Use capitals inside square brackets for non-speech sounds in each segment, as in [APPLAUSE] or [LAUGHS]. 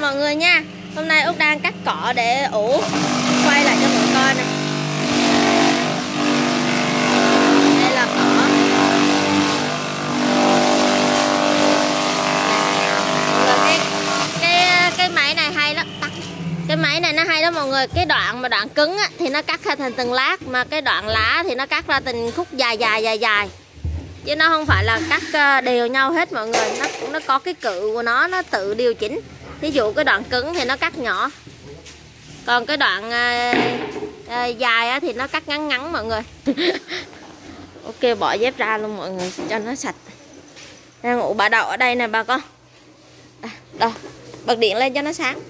mọi người nha. Hôm nay Út đang cắt cỏ để ủ Quay lại cho mọi người coi nè. Đây là cỏ. Rồi cái, cái, cái máy này hay lắm. Tắt. Cái máy này nó hay lắm mọi người. Cái đoạn mà đoạn cứng á, thì nó cắt ra thành từng lát Mà cái đoạn lá thì nó cắt ra từng khúc dài dài dài dài. Chứ nó không phải là cắt ờ, đều nhau hết mọi người. Nó nó có cái cự của nó nó tự điều chỉnh ví dụ cái đoạn cứng thì nó cắt nhỏ. Còn cái đoạn à, à, dài á, thì nó cắt ngắn ngắn mọi người. [LAUGHS] Ok bỏ dép ra luôn mọi người cho nó sạch. Đang ngủ bà đậu ở đây nè bà con. À, đâu bật điện lên cho nó sáng.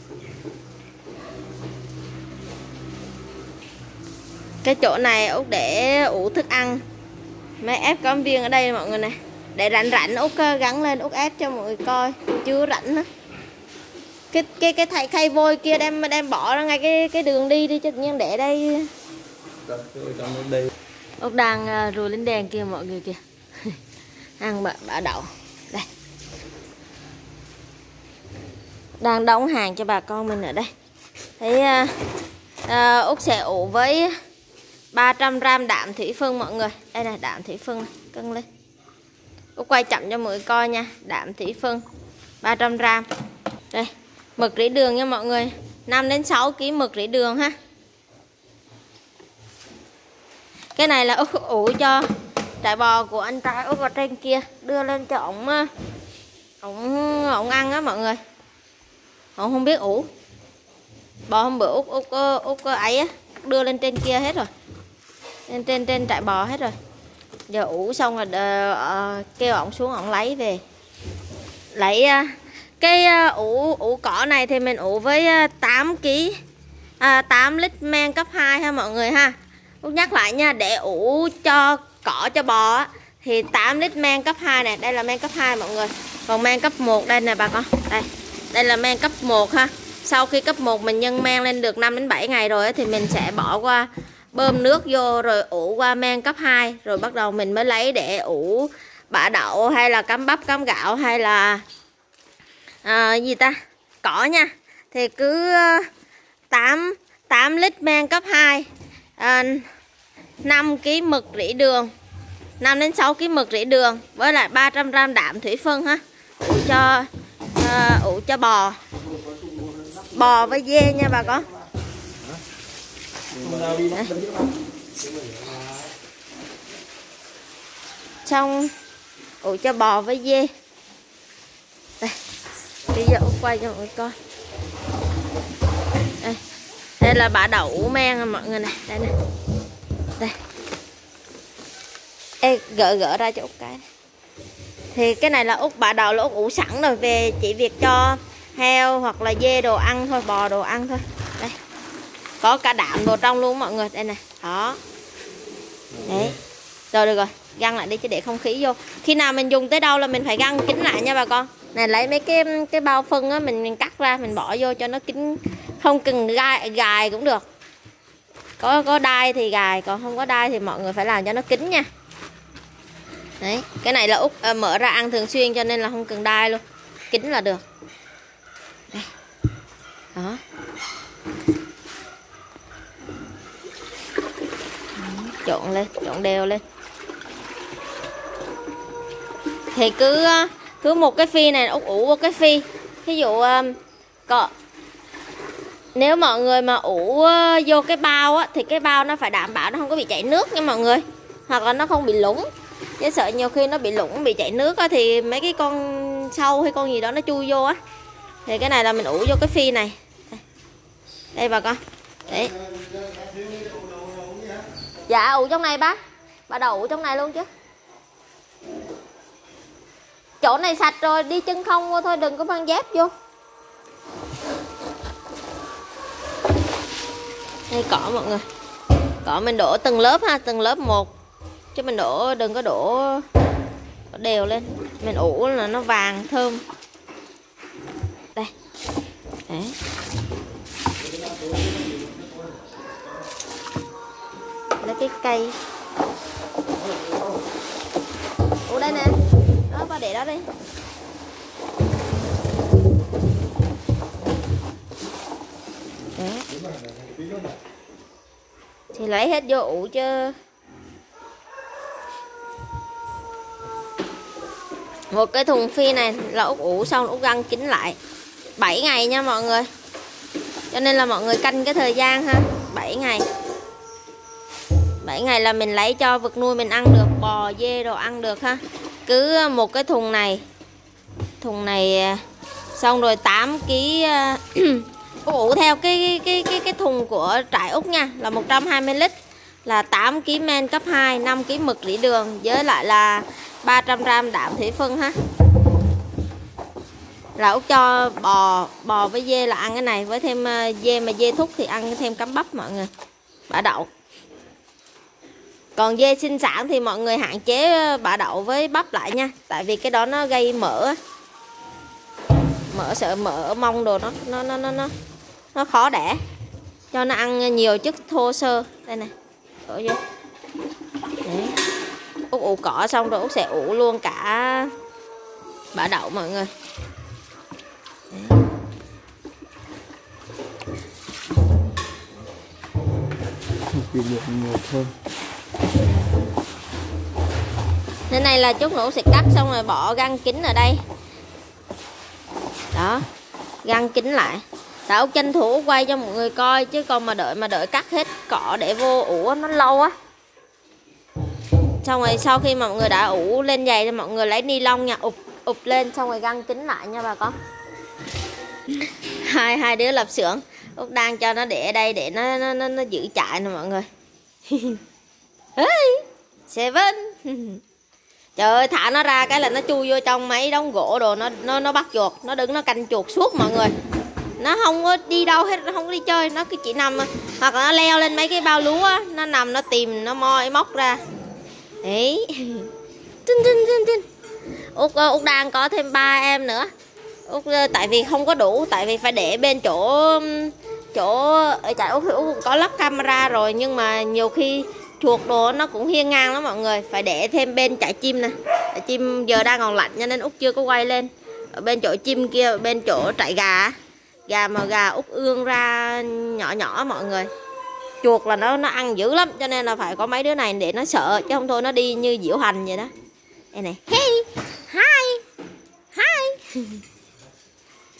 Cái chỗ này út để ủ thức ăn. Mấy ép con viên ở đây mọi người này để rảnh rảnh út ờ, gắn lên út ép cho mọi người coi. Chưa rảnh nữa cái cái cái thầy khay vôi kia đem đem bỏ ra ngay cái cái đường đi đi chứ nhưng để đây. Út đang uh, rùi lên đèn kia mọi người kìa. [LAUGHS] Đang bả, bả đậu. Đây. Đang đóng hàng cho bà con mình ở đây. Thấy uh, uh, út sẽ ủ với 300 gram đạm thủy phân mọi người. Đây là đạm thủy phân này. cân lên. Út quay chậm cho mọi người coi nha. Đạm thủy phân 300 gram. Đây mực rỉ đường nha mọi người. 5 đến 6 kg mực rỉ đường ha. Cái này là út ủ cho trại bò của anh trai út ở trên kia đưa lên cho ổng ờ, ổng ổng ăn á mọi người. Ổng không biết ủ. Bò hôm bữa út út út ấy á đưa lên trên kia hết rồi. Lên trên trên trại bò hết rồi. Giờ ủ xong rồi uh, kêu ổng xuống ổng lấy về. Lấy uh, cái ờ, ủ ủ cỏ này thì mình ủ với 8 kg à, 8 lít men cấp 2 ha mọi người ha. Út nhắc lại nha để ủ cho cỏ cho bò á, thì 8 lít men cấp 2 này đây là men cấp 2 mọi người. Còn men cấp 1 đây nè bà con đây đây là men cấp 1 ha. Sau khi cấp 1 mình nhân men lên được 5 đến 7 ngày rồi thì mình sẽ bỏ qua bơm nước vô rồi ủ qua men cấp 2 rồi bắt đầu mình mới lấy để ủ bã đậu hay là cắm bắp cắm gạo hay là à, gì ta? Cỏ nha. Thì cứ ờ, 8 8 lít men cấp 2 à, 5 kg mực rỉ đường. 5 đến 6 kg mực rỉ đường với lại 300 g đạm thủy phân ha. Ủ cho à, ủ cho bò. Bò với dê nha bà con. Xong ủ cho bò với dê quay cho mọi người coi. Đây. Đây là bả đậu men mọi người này đây này đây. Ê, gỡ gỡ ra cho út cái. Thì cái này là út bả đậu là út ủ sẵn rồi về chỉ việc cho heo hoặc là dê đồ ăn thôi bò đồ ăn thôi. Đây. Có cả đạm đồ trong luôn mọi người. Đây này đó. Đấy. Rồi được rồi. Găng lại đi chứ để không khí vô. Khi nào mình dùng tới đâu là mình phải găng kín lại nha bà con này lấy mấy cái cái bao phân á mình, mình cắt ra mình bỏ vô cho nó kín. Không cần gai gài cũng được. Có có đai thì gài còn không có đai thì mọi người phải làm cho nó kín nha. Đấy cái này là út à, mở ra ăn thường xuyên cho nên là không cần đai luôn. Kín là được. Đây. Đó. Trộn lên trộn đều lên. Thì cứ cứ một cái phi này út ủ một cái phi. Ví dụ ờ, có nếu mọi người mà ủ ờ, vô cái bao á thì cái bao nó phải đảm bảo nó không có bị chảy nước nha mọi người. Hoặc là nó không bị lủng. Chứ sợ nhiều khi nó bị lủng bị chảy nước á thì mấy cái con sâu hay con gì đó nó chui vô á. Thì cái này là mình ủ vô cái phi này. Đây, đây bà con đấy. Dạ ủ trong này bác bà đầu ủ trong này luôn chứ chỗ này sạch rồi, đi chân không vô thôi, đừng có mang dép vô. Đây, cỏ mọi người. Cỏ mình đổ từng lớp ha, từng lớp một. Chứ mình đổ, đừng có đổ đều lên. Mình ủ là nó vàng thơm. Đây. Đấy. Lấy cái cây. Ủ đây nè đó, ba để đó đi. Thì lấy hết vô ủ chứ. Một cái thùng phi này là út ủ xong út găng kín lại. 7 ngày nha mọi người. Cho nên là mọi người canh cái thời gian ha. 7 ngày. 7 ngày là mình lấy cho vật nuôi mình ăn được, bò, dê đồ ăn được ha cứ ờ, một cái thùng này. Thùng này ờ, xong rồi 8 kg ờ, [CLEARS THROAT] ủ theo cái cái cái cái thùng của trại Úc nha, là 120 lít. Là 8 kg men cấp 2 5 kg mực rỉ đường, với lại là 300 gram đạm thủy phân ha. Là Úc cho bò bò với dê là ăn cái này, với thêm dê mà dê thúc thì ăn thêm cắm bắp mọi người. Bả đậu còn dê sinh sản thì mọi người hạn chế ờ, bả đậu với bắp lại nha. Tại vì cái đó nó gây mỡ. Mỡ sợ mỡ mông đồ nó nó nó nó nó, nó khó đẻ. Cho nó ăn nhiều chất thô sơ. Đây này đổ vô. Đấy. út ủ cỏ xong rồi út sẽ ủ luôn cả bả đậu mọi người. Vì lượng nhiều hơn. Nên này là chút nữa sẽ cắt xong rồi bỏ găng kính ở đây. Đó Găng kính lại. Tại út tranh thủ quay cho mọi người coi Chứ còn mà đợi mà đợi cắt hết cỏ để vô ủ nó lâu á. Xong rồi sau khi mà mọi người đã ủ lên giày thì mọi người lấy ni lông nha ụp ụp lên xong rồi găng kính lại nha bà con. Hai hai đứa lập xưởng. Út đang cho nó để ở đây để nó nó nó, nó giữ chạy nè mọi người. [LAUGHS] Hey, seven. [LAUGHS] trời ơi thả nó ra cái là nó chui vô trong mấy đống gỗ đồ nó nó nó bắt chuột nó đứng nó canh chuột suốt mọi người. Nó không có đi đâu hết nó không có đi chơi nó cứ chỉ nằm hoặc là nó leo lên mấy cái bao lúa á, nó nằm nó tìm nó moi móc ra. Ấy [LAUGHS] tin tin tin tin. Út út đang có thêm ba em nữa. Út tại vì không có đủ tại vì phải để bên chỗ chỗ ờ, ở trại út thì út cũng có lắp camera rồi nhưng mà nhiều khi chuột đồ nó cũng hiên ngang lắm mọi người. Phải để thêm bên trại chim nè. Chim giờ đang còn lạnh cho nên út chưa có quay lên. Ở bên chỗ chim kia ở bên chỗ trại gà gà mà gà út ương ra nhỏ nhỏ mọi người. Chuột là nó nó ăn dữ lắm cho nên là phải có mấy đứa này để nó sợ chứ không thôi nó đi như diễu hành vậy đó. Đây này. Hey hi hi. [LAUGHS]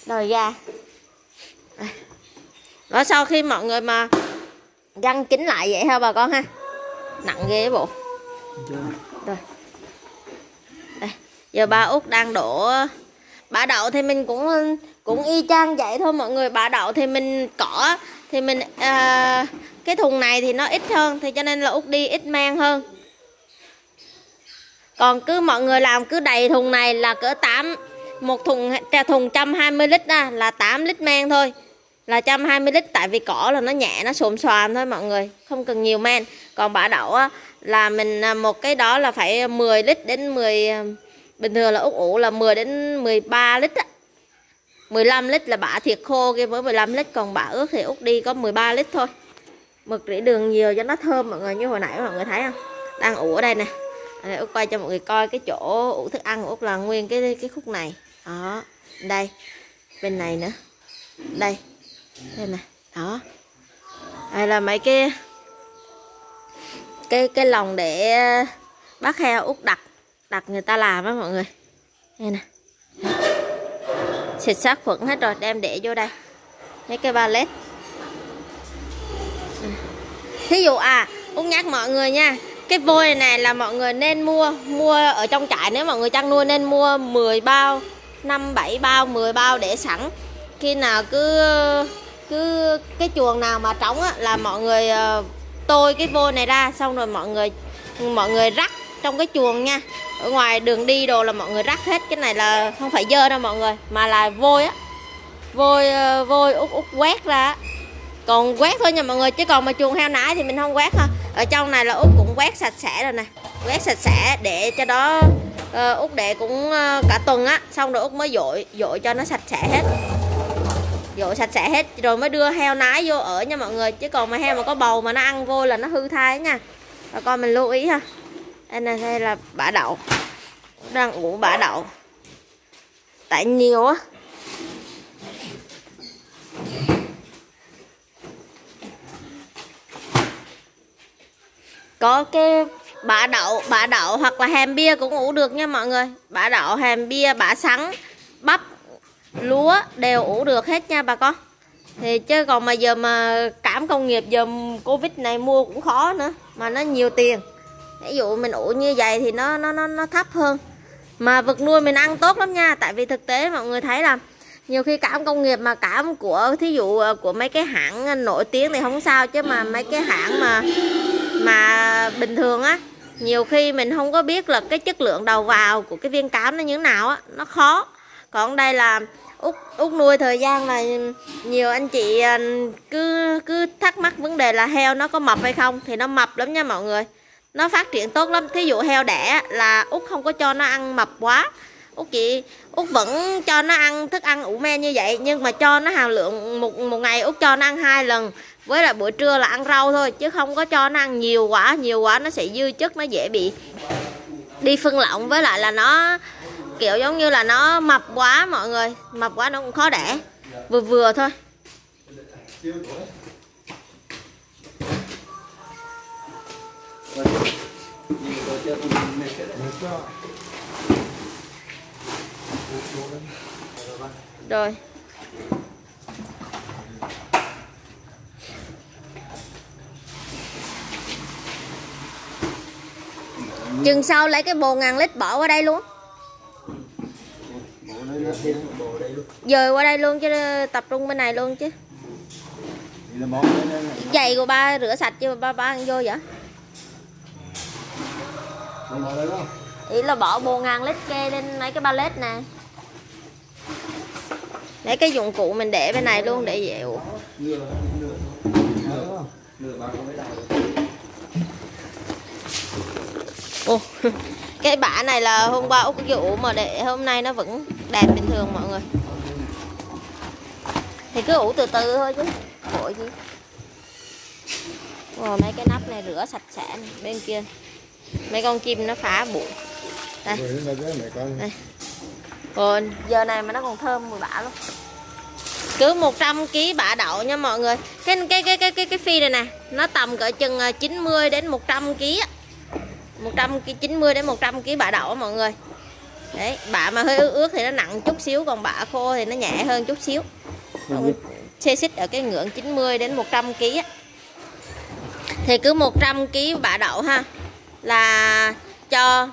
Rồi ra đó sau khi mọi người mà găng kính lại vậy ha bà con ha nặng ghê bộ. Rồi. Đây giờ ba út đang đổ bả đậu thì mình cũng cũng y chang vậy thôi mọi người. Bả đậu thì mình cỏ thì mình à, cái thùng này thì nó ít hơn thì cho nên là út đi ít mang hơn. Còn cứ mọi người làm cứ đầy thùng này là cỡ 8 một thùng thùng 120 lít á, là 8 lít men thôi. Là 120 lít tại vì cỏ là nó nhẹ nó xồm xoàm thôi mọi người không cần nhiều men còn bã đậu á, là mình à, một cái đó là phải 10 lít đến 10 à, bình thường là ốc ủ là 10 đến 13 lít á. 15 lít là bã thiệt khô kia với 15 lít còn bã ướt thì út đi có 13 lít thôi. Mực rỉ đường nhiều cho nó thơm mọi người như hồi nãy mọi người thấy không? Đang ủ ở đây nè. Đây, út quay cho mọi người coi cái chỗ ủ thức ăn của út là nguyên cái cái khúc này. Đó đây. Bên này nữa. Đây. Đây nè. Đó. Đây là mấy cái cái cái lồng để ờ, bác heo út đặt đặt người ta làm á mọi người. Đây nè. Xịt sát khuẩn hết rồi đem để vô đây. Mấy cái ba ừ. thí dụ à út nhắc mọi người nha cái vôi này, là mọi người nên mua mua ở trong trại. Nếu mọi người chăn nuôi nên mua 10 bao 5 7 bao 10 bao để sẵn. Khi nào cứ cứ cái chuồng nào mà trống á là mọi người ờ, tôi cái vôi này ra xong rồi mọi người mọi người rắc trong cái chuồng nha. Ở ngoài đường đi đồ là mọi người rắc hết cái này là không phải dơ đâu mọi người mà là vôi á. Vôi ờ, vôi út út quét ra còn quét thôi nha mọi người chứ còn mà chuồng heo nái thì mình không quét ha ở trong này là út cũng quét sạch sẽ rồi nè quét sạch sẽ để cho đó ờ, uh, út để cũng uh, cả tuần á xong rồi út mới dội dội cho nó sạch sẽ hết dội sạch sẽ hết, rồi mới đưa heo nái vô ở nha mọi người. Chứ còn mà heo mà có bầu mà nó ăn vô là nó hư thai nha. Bà con mình lưu ý ha. Đây này đây là bã đậu. Đang ngủ bã đậu. Tại nhiều á. Có cái bã đậu bã đậu hoặc là hàm bia cũng ngủ được nha mọi người. Bã đậu hàm bia, bã sắn, bắp lúa đều ủ được hết nha bà con. Thì chứ còn mà giờ mà cảm công nghiệp giờ covid này mua cũng khó nữa, mà nó nhiều tiền. Ví dụ mình ủ như vậy thì nó nó nó nó thấp hơn. Mà vật nuôi mình ăn tốt lắm nha, tại vì thực tế mọi người thấy là nhiều khi cảm công nghiệp mà cảm của, thí dụ à, của mấy cái hãng à, nổi tiếng thì không sao, chứ mà mấy cái hãng mà mà bình thường á, nhiều khi mình không có biết là cái chất lượng đầu vào của cái viên cám nó như thế nào á, nó khó còn đây là út út nuôi thời gian là nhiều anh chị à, cứ cứ thắc mắc vấn đề là heo nó có mập hay không thì nó mập lắm nha mọi người. Nó phát triển tốt lắm. Thí dụ heo đẻ là út không có cho nó ăn mập quá. Út chị út vẫn cho nó ăn, thức ăn ủ men như vậy, nhưng mà cho nó hàm lượng một một ngày út cho nó ăn hai lần. Với lại buổi trưa là ăn rau thôi, chứ không có cho nó ăn nhiều quá nhiều quá nó sẽ dư chất, nó dễ bị đi phân lỏng với lại là nó kiểu giống như là nó mập quá mọi người. Mập quá nó cũng khó đẻ vừa vừa thôi. Rồi. Chừng sau lấy cái bồn ngàn lít bỏ qua đây luôn dời qua đây luôn chứ tập trung bên này luôn chứ. Giày của ba rửa sạch chứ ba ba ăn vô vậy? Ý là bỏ bồn ngàn lít kê lên mấy cái ba lết nè lấy cái dụng cụ mình để bên này luôn để dẹo. Ồ, [LAUGHS] cái bả này là hôm qua út dụ mà để hôm nay nó vẫn đẹp bình thường mọi người. Thì cứ ủ từ từ thôi chứ vội gì rồi mấy cái nắp này rửa sạch sẽ này. bên kia. Mấy con chim nó phá bụi. Đây. Đây. Giờ này mà nó còn thơm mùi bả luôn. Cứ 100 kg bả đậu nha mọi người. Cái cái cái cái cái cái phi này nè nó tầm cỡ chừng 90 đến 100 kg 100 90 đến 100 kg bả đậu mọi người đấy bả mà hơi ướt ướt thì nó nặng chút xíu còn bả khô thì nó nhẹ hơn chút xíu. Xe xích ở cái ngưỡng 90 đến 100 kg thì cứ 100 kg bả đậu ha là cho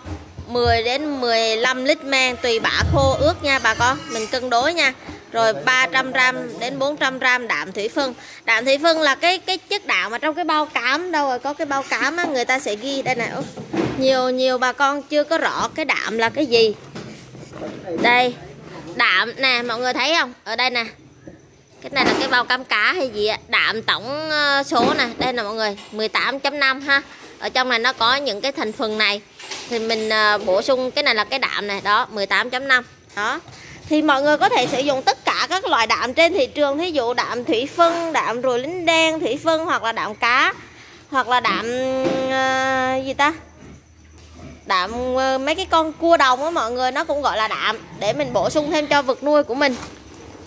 10 đến 15 lít men tùy bả khô ướt nha bà con mình cân đối nha. Rồi 300 gram đến 400 gram đạm thủy phân. Đạm thủy phân là cái cái chất đạm mà trong cái bao cám đâu rồi có cái bao cám á, người ta sẽ ghi đây này nhiều nhiều bà con chưa có rõ cái đạm là cái gì. Đây đạm nè mọi người thấy không? Ở đây nè. Cái này là cái bao cam cá hay gì ạ đạm tổng ờ, số nè. Đây là mọi người 18.5 ha. Ở trong này nó có những cái thành phần này. Thì mình ờ, bổ sung cái này là cái đạm này. Đó 18.5 đó. Thì mọi người có thể sử dụng tất cả các loại đạm trên thị trường. Thí dụ đạm thủy phân đạm rồi lính đen thủy phân hoặc là đạm cá. Hoặc là đạm uh, gì ta? Đạm ờ, mấy cái con cua đồng á mọi người, nó cũng gọi là đạm, để mình bổ sung thêm cho vật nuôi của mình.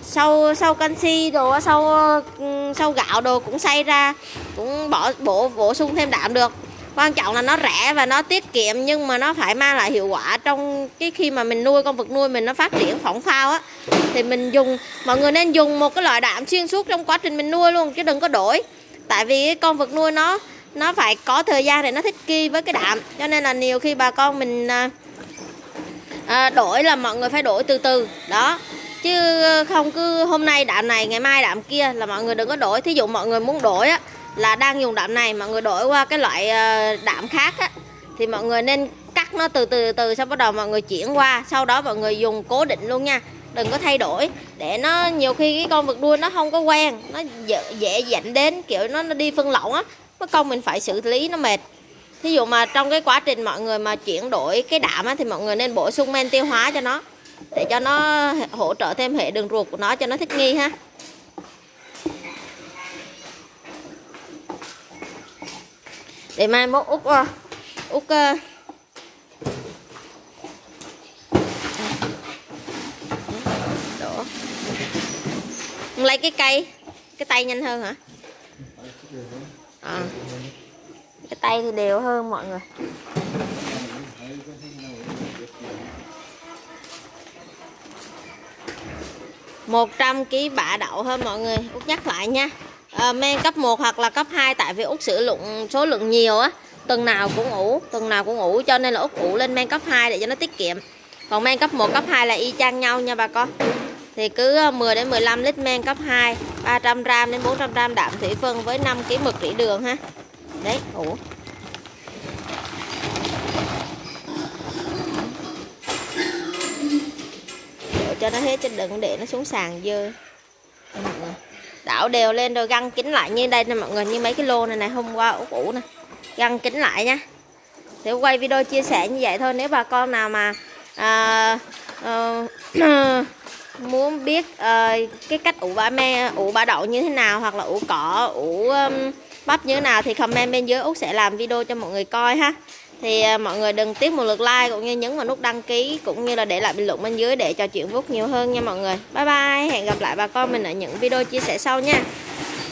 Sau sau canxi đồ sau ừ, sau gạo đồ cũng xay ra, cũng bỏ, bổ bổ sung thêm đạm được. Quan trọng là nó rẻ và nó tiết kiệm, nhưng mà nó phải mang lại hiệu quả trong cái khi mà mình nuôi con vật nuôi mình nó phát triển phỏng phao á. Thì mình dùng, mọi người nên dùng một cái loại đạm xuyên suốt trong quá trình mình nuôi luôn, chứ đừng có đổi. Tại vì cái con vật nuôi nó nó phải có thời gian để nó thích nghi với cái đạm. Cho nên là nhiều khi bà con mình à, à, đổi là mọi người phải đổi từ từ. Đó. Chứ không cứ hôm nay đạm này ngày mai đạm kia là mọi người đừng có đổi. Thí dụ mọi người muốn đổi á là đang dùng đạm này mọi người đổi qua cái loại à, đạm khác á thì mọi người nên cắt nó từ từ từ sau bắt đầu mọi người chuyển qua. Sau đó mọi người dùng cố định luôn nha. Đừng có thay đổi. Để nó nhiều khi cái con vật đuôi nó không có quen nó dễ, dễ dẫn đến kiểu nó nó đi phân lỏng á mất công mình phải xử lý nó mệt. Thí dụ mà trong cái quá trình mọi người mà chuyển đổi cái đạm á, thì mọi người nên bổ sung men tiêu hóa cho nó để cho nó hỗ trợ thêm hệ đường ruột của nó cho nó thích nghi ha. Để mai mốt út ờ, út ờ, đổ. Lấy cái cây cái tay nhanh hơn hả à. cái tay thì đều hơn mọi người. Một trăm ký bạ đậu hơn mọi người Út nhắc lại nha. À, men cấp 1 hoặc là cấp 2 tại vì Út sử dụng số lượng nhiều á tuần nào cũng ủ tuần nào cũng ủ cho nên là Út ủ lên men cấp 2 để cho nó tiết kiệm. Còn men cấp 1 cấp 2 là y chang nhau nha bà con. Thì cứ ờ, 10 đến 15 lít men cấp 2 300 gram đến 400 gram đạm thủy phân với 5 kg mực rỉ đường ha. Đấy ủ. Cho nó hết chứ đừng để nó xuống sàn dơ. Đảo đều lên rồi găng kính lại như đây nè mọi người như mấy cái lô này này hôm qua ủ cũ nè. Găng kính lại nha để quay video chia sẻ như vậy thôi nếu bà con nào mà à, à, [CLEARS THROAT] muốn biết à, cái cách ủ bã me ủ bã đậu như thế nào hoặc là ủ cỏ ủ um, bắp như thế nào thì comment bên dưới út sẽ làm video cho mọi người coi ha thì à, mọi người đừng tiếc một lượt like cũng như nhấn vào nút đăng ký cũng như là để lại bình luận bên dưới để trò chuyện vút nhiều hơn nha mọi người. Bye bye, hẹn gặp lại bà con mình ở những video chia sẻ sau nha.